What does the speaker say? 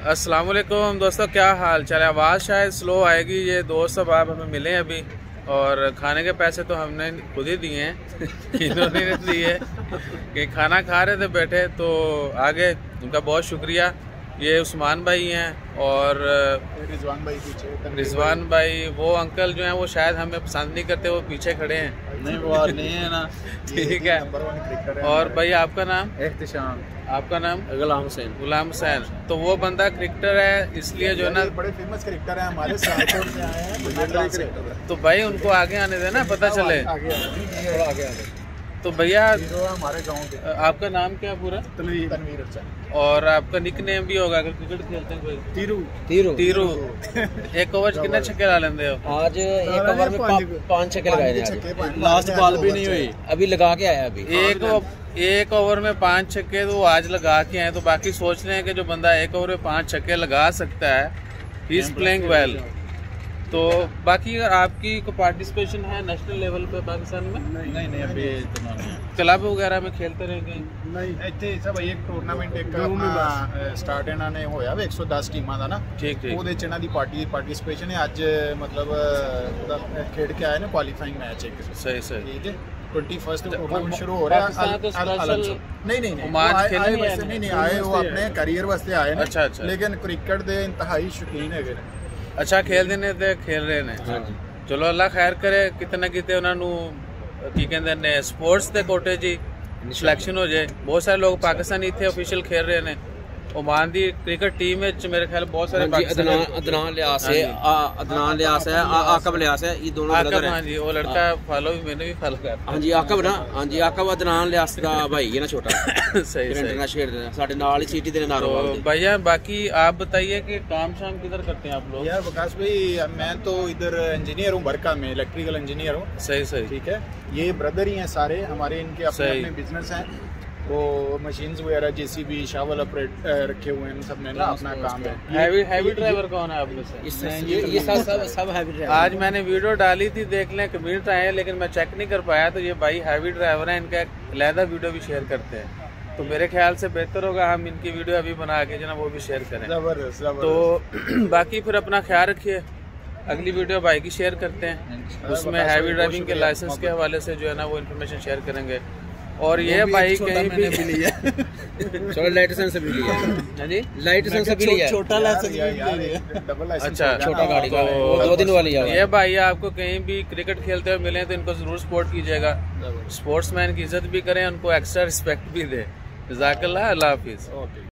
अस्सलाम वालेकुम दोस्तों, क्या हाल चाल आवाज़ शायद स्लो आएगी, ये दोस्त अब आप हमें मिले अभी। और खाने के पैसे तो हमने खुद ही दिए हैं, इन्होंने दिए कि खाना खा रहे थे, बैठे तो आगे उनका बहुत शुक्रिया। ये उस्मान भाई हैं और रिजवान भाई पीछे रिजवान भाई वो अंकल जो हैं वो शायद हमें पसंद नहीं करते वो पीछे खड़े हैं। नहीं वो नहीं है ना। ठीक है। नंबर वन क्रिकेटर और भाई आपका नाम? एहतशाम। आपका नाम? गुलाम हुसैन। गुलाम हुसैन। तो वो बंदा क्रिकेटर है इसलिए जो है ना बड़े फ़ेमस क्रिकेटर हैं हमारे सियालकोट से आए हैं। तो भाई उनको आगे आने देना पता चले। आगे थोड़ा आगे आगे तो भैया हमारे गाँव के। आपका नाम क्या पूरा? तनवीर। तनवीर अच्छा। और आपका निक नेम भी होगा अगर क्रिकेट खेलते हैं कोई। तीरू। तीरू। तीरू। एक ओवर कितने छक्के ला लेंदे हो? आज एक ओवर में पाँच छक्के लगाए लास्ट बॉल भी नहीं हुई। अभी लगा के आया अभी। एक एक ओवर में पाँच छक्के तो आज लगा के आए तो बाकी सोच रहे हैं कि जो बंदा एक ओवर में पाँच छक्के लगा सकता है ही इज़ प्लेइंग वेल तो बाकी अगर आपकी को पार्टिसिपेशन है नेशनल लेवल पे पाकिस्तान में नहीं नहीं अभी इतना नहीं क्लब वगैरह में खेलते रहे कहीं ਨਹੀਂ ਇੱਥੇ ਸਭ ਇੱਕ ਟੂਰਨਾਮੈਂਟ ਇੱਕ ਆਪਣਾ ਸਟਾਰਟ ਇਹਨਾਂ ਨੇ ਹੋਇਆ ਵੇ 110 ਟੀਮਾਂ ਦਾ ਨਾ ਠੀਕ ਠੀਕ ਉਹਦੇ ਚ ਇਹਨਾਂ ਦੀ ਪਾਰਟੀ ਪਾਰਟਿਸਿਪੇਸ਼ਨ ਹੈ ਅੱਜ ਮਤਲਬ ਉਹਦਾ ਖੇਡ ਕੇ ਆਏ ਨੇ ਕੁਆਲੀਫਾਈਂਗ ਮੈਚ ਇੱਕ सही सही ਠੀਕ ਹੈ 21st ਟੂਰਨਾਮੈਂਟ ਸ਼ੁਰੂ ਹੋ ਰਿਹਾ ਪਾਕਿਸਤਾਨ ਤੋਂ ਅਲ- ਅਲ- ਅਲ- special ਨਹੀਂ ਨਹੀਂ ਨਹੀਂ ओमान ਉਹ ਆਏ- खेलने ਆਏ नहीं आए ਵੈਸੇ ने? ਨਹੀਂ ਨਹੀਂ ਆਏ ਉਹ ਆਪਣੇ ਕੈਰੀਅਰ ਵਾਸਤੇ ਆਏ ਨੇ ਅੱਛਾ, ਖੇਲਦੇ ਨੇ ਤੇ ਖੇਲ ਰਹੇ ਨੇ। ਹਾਂਜੀ। ਚਲੋ ਅੱਲਾ ਖੈਰ ਕਰੇ ਕਿਤੇ ਨਾ ਕਿਤੇ ਉਹਨਾਂ ਨੂੰ ਕੀ ਕਹਿੰਦੇ ਨੇ ਸਪੋਰਟਸ ਦੇ ਕੋਟੇ ਜੀ ਸਿਲੈਕਸ਼ਨ ਹੋ ਜਾਏ। ਬਹੁਤ ਸਾਰੇ ਲੋਕ ਪਾਕਿਸਤਾਨੀ ਇੱਥੇ ਅਫੀਸ਼ੀਅਲ ਖੇਲ ਰਹੇ ਨੇ। ओमान की क्रिकेट टीम में मेरे ख्याल बहुत सारे हाँ अदनान लियास है हाँ अदनान लियास है आकब लियास है ये दोनों ब्रदर हैं। हाँ जी वो लड़का फॉलो भी मैंने भी फॉलो करता हाँ जी आकब ना हाँ जी आकब अदनान लियास का भाई है ना छोटा। सही सही। इंटरनेशनल साडे नाल ही सिटी दे नारो तो भैया बाकी आप बताइए कि काम शाम किधर करते हैं आप लोग? यार विकास भाई मैं तो इधर इंजीनियर हूँ बरका में इलेक्ट्रिकल इंजीनियर हूँ। सही सही। ठीक है? ये ब्रदर ही हैं सारे हमारे इनके अपने बिज़नेस हैं। वो मशीन्स वगैरह जेसीबी शावल ऑपरेट रखे हुए हैं सब में ना अपना काम है। हैवी हैवी ड्राइवर कौन है आप में से ये ये सब सब सब हैवी ड्राइवर आज मैंने वीडियो डाली थी देख लें कमेंट आए हैं लेकिन मैं चेक नहीं कर पाया तो ये भाई हैवी ड्राइवर हैं इनका एक लहदा वीडियो भी शेयर करते हैं। तो मेरे ख्याल से बेहतर होगा हम इनकी वीडियो अभी बना के जो ना वो भी शेयर करें। ज़बरदस्त तो बाकी फिर अपना ख्याल रखिए। अगली वीडियो भाई की शेयर करते हैं। उसमें हैवी ड्राइविंग के लाइसेंस के हवाले से जो है ना वो इन्फॉर्मेशन शेयर करेंगे। और ये भाई कहीं भी चलो लाइट सेंस भी लिया। हाँ जी। लाइट सेंस भी लिया। छोटा लाइसेंस अच्छा छोटा गाड़ी का। तो- वो दो दिन वाली है ये भाई आपको कहीं भी क्रिकेट खेलते हुए मिले तो इनको ज़रूर सपोर्ट कीजिएगा। स्पोर्ट्समैन की इज़्ज़त भी करें उनको एक्स्ट्रा रिस्पेक्ट भी दें। जजाकल्ला अल्लाह हाफिज़। ओके।